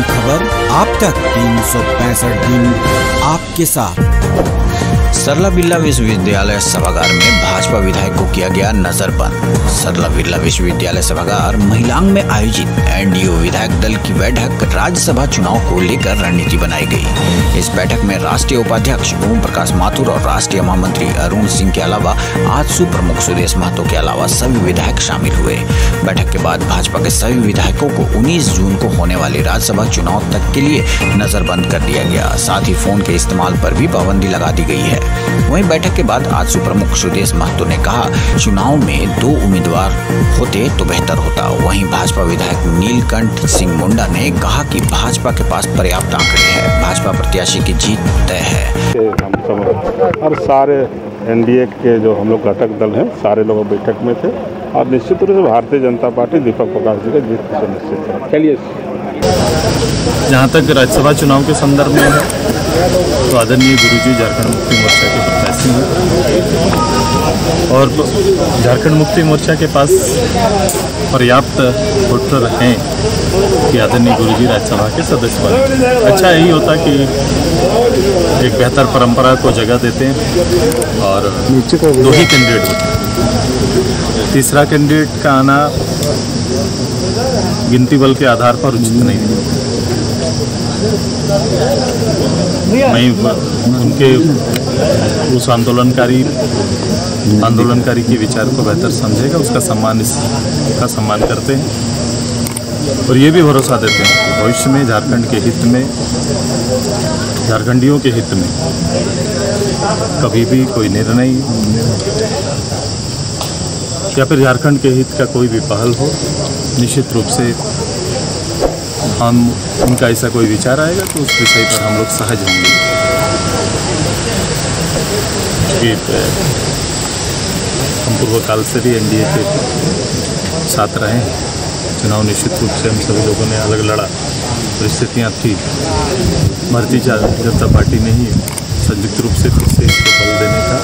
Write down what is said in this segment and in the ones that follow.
की खबर आप तक तीन सौ पैंसठ दिन आपके साथ। सरला बिरला विश्वविद्यालय सभागार में भाजपा विधायक को किया गया नजरबंद। सरला बिरला विश्वविद्यालय सभागार महिलांग में आयोजित एनडीओ विधायक दल की बैठक राज्यसभा चुनाव को लेकर रणनीति बनाई गई। इस बैठक में राष्ट्रीय उपाध्यक्ष ओम प्रकाश माथुर और राष्ट्रीय महामंत्री अरुण सिंह के अलावा आजसू प्रमुख सुरेश महतो के अलावा सभी विधायक शामिल हुए। बैठक के बाद भाजपा के सभी विधायकों को 19 जून को होने वाले राज्यसभा चुनाव तक के लिए नजरबंद कर दिया गया। साथ ही फ़ोन के इस्तेमाल पर भी पाबंदी लगा दी गई है। वहीं बैठक के बाद आज प्रमुख सुदेश महतो ने कहा चुनाव में दो उम्मीदवार होते तो बेहतर होता। वहीं भाजपा विधायक नीलकंठ सिंह मुंडा ने कहा कि भाजपा के पास पर्याप्त आंकड़े हैं। भाजपा प्रत्याशी की जीत तय है। और सारे एनडीए के जो हम लोग घटक दल हैं सारे लोग बैठक में थे और निश्चित रूप से भारतीय जनता पार्टी दीपक प्रकाश जी का जीत सुनिश्चित है। चलिए जहाँ तक राज्यसभा चुनाव के संदर्भ में है तो आदरणीय गुरुजी झारखंड मुक्ति मोर्चा के प्रत्याशी हैं। और झारखंड मुक्ति मोर्चा के पास पर्याप्त वोटर हैं कि आदरणीय गुरुजी राज्यसभा के सदस्य बने। अच्छा यही होता कि एक बेहतर परंपरा को जगह देते हैं और दो ही कैंडिडेट होते हैं। तीसरा कैंडिडेट का आना गिनती बल के आधार पर उचित नहीं है। मैं उनके उस आंदोलनकारी आंदोलनकारी के विचार को बेहतर समझेगा, उसका सम्मान इसका सम्मान करते हैं। और ये भी भरोसा देते हैं कि भविष्य में, झारखंड के हित में, झारखंडियों के हित में कभी भी कोई निर्णय या फिर झारखंड के हित का कोई भी पहल हो, निश्चित रूप से हम, उनका ऐसा कोई विचार आएगा तो उस विषय पर हम लोग सहज होंगे। कि हम पूर्व काल से भी एनडीए के साथ रहे चुनाव निश्चित रूप से हम सभी लोगों ने अलग लड़ा। परिस्थितियाँ थी। भारतीय जनता पार्टी ने ही संयुक्त रूप से फिर से इसको बल देने का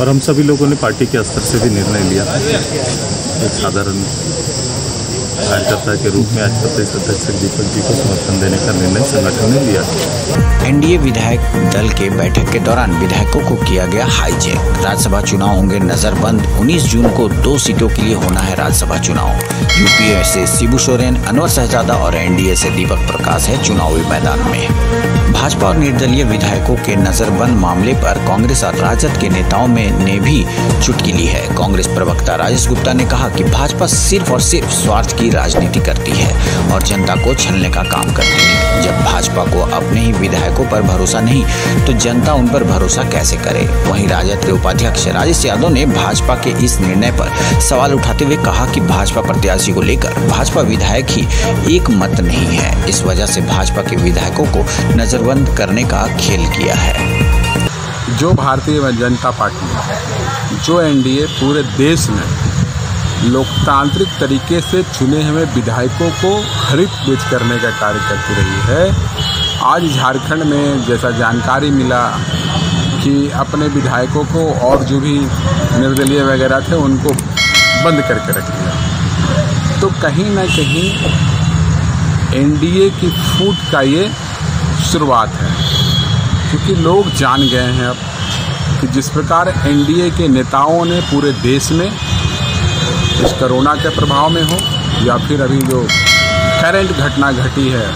और हम सभी लोगों ने पार्टी के स्तर से भी निर्णय लिया। एक साधारण कार्यकर्ता के रूप में आज प्रदेश अध्यक्ष दीपक जी को समर्थन देने का निर्णय संगठन ने लिया। एनडीए विधायक दल के बैठक के दौरान विधायकों को किया गया हाईजेक। राज्यसभा चुनाव होंगे नजरबंद। 19 जून को दो सीटों के लिए होना है राज्यसभा चुनाव। यूपीए से शिबू सोरेन, अनवर शहजादा और एनडीए से दीपक प्रकाश है चुनावी मैदान में। भाजपा और निर्दलीय विधायकों के नजरबंद मामले पर कांग्रेस और राजद के नेताओं में ने भी चुटकी ली है। कांग्रेस प्रवक्ता राजेश गुप्ता ने कहा कि भाजपा सिर्फ़ और सिर्फ़ स्वार्थ की राजनीति करती है और जनता को छलने का काम करती है। जब भाजपा को अपने ही विधायकों पर भरोसा नहीं तो जनता उन पर भरोसा कैसे करे? वहीं राजद के उपाध्यक्ष राजेश यादव ने भाजपा के इस निर्णय पर सवाल उठाते हुए कहा कि भाजपा प्रत्याशी को लेकर भाजपा विधायक ही एक मत नहीं है। इस वजह से भाजपा के विधायकों को नजरबंद करने का खेल किया है। जो भारतीय जनता पार्टी जो एनडीए पूरे देश में लोकतांत्रिक तरीके से चुने हुए विधायकों को खरीद बेच करने का कार्य करती रही है, आज झारखंड में जैसा जानकारी मिला कि अपने विधायकों को और जो भी निर्दलीय वगैरह थे, उनको बंद करके रख दिया। तो कहीं ना कहीं एनडीए की फूट का ये शुरुआत है। क्योंकि लोग जान गए हैं अब कि जिस प्रकार एनडीए के नेताओं ने पूरे देश में इस कोरोना के प्रभाव में हो, या फिर अभी जो करंट घटना घटी है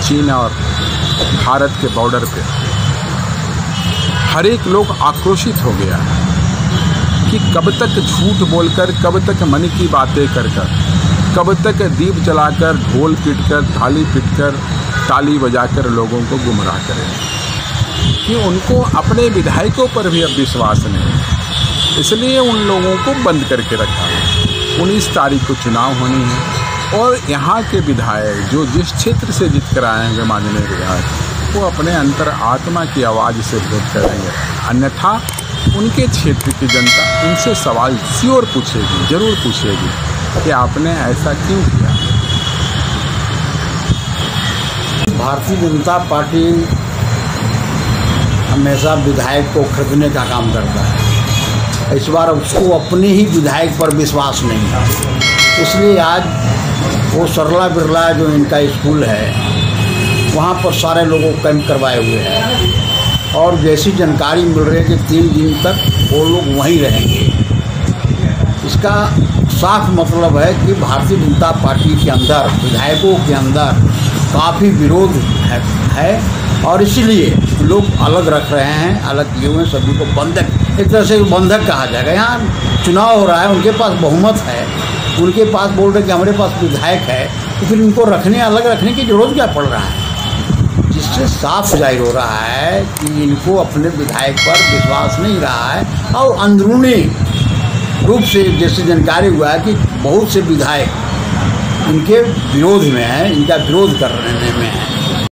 चीन और भारत के बॉर्डर पे, हर एक लोग आक्रोशित हो गया है कि कब तक झूठ बोलकर, कब तक मन की बातें कर कर कब तक दीप जलाकर, ढोल पीटकर, थाली पीटकर ताली बजाकर लोगों को गुमराह करें। कि उनको अपने विधायकों पर भी अब विश्वास नहीं है। इसलिए उन लोगों को बंद करके रखा। है उन्नीस तारीख को चुनाव होनी है और यहाँ के विधायक जो जिस क्षेत्र से जीत कर आए हैं माननीय विधायक, वो अपने अंतर आत्मा की आवाज़ से वोट करेंगे। अन्यथा उनके क्षेत्र की जनता उनसे सवाल श्योर पूछेगी, ज़रूर पूछेगी कि आपने ऐसा क्यों किया? भारतीय जनता पार्टी हमेशा विधायक को खरीदने का काम करता है। इस बार उसको अपने ही विधायक पर विश्वास नहीं था। इसलिए आज वो सरला बिरला जो इनका स्कूल है, वहाँ पर सारे लोगों को कैंप करवाए हुए हैं। और जैसी जानकारी मिल रही है कि तीन दिन तक वो लोग वहीं रहेंगे। इसका साफ़ मतलब है कि भारतीय जनता पार्टी के अंदर, विधायकों के अंदर काफ़ी विरोध है, है और इसलिए लोग अलग रख रहे हैं अलग किए हुए सभी को बंधक एक तरह से बंधक कहा जाएगा। यहाँ चुनाव हो रहा है उनके पास बहुमत है उनके पास बोल रहे कि हमारे पास विधायक है तो फिर इनको रखने अलग रखने की ज़रूरत क्या पड़ रहा है? जिससे साफ़ ज़ाहिर हो रहा है कि इनको अपने विधायक पर विश्वास नहीं रहा है और अंदरूनी रूप से जैसे जानकारी हुआ है कि बहुत से विधायक इनके विरोध में है इनका विरोध करने में हैं।